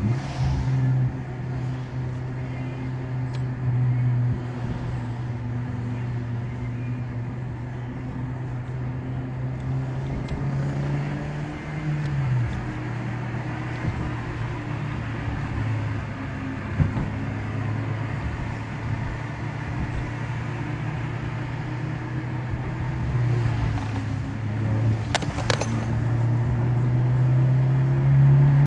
Mm-hmm.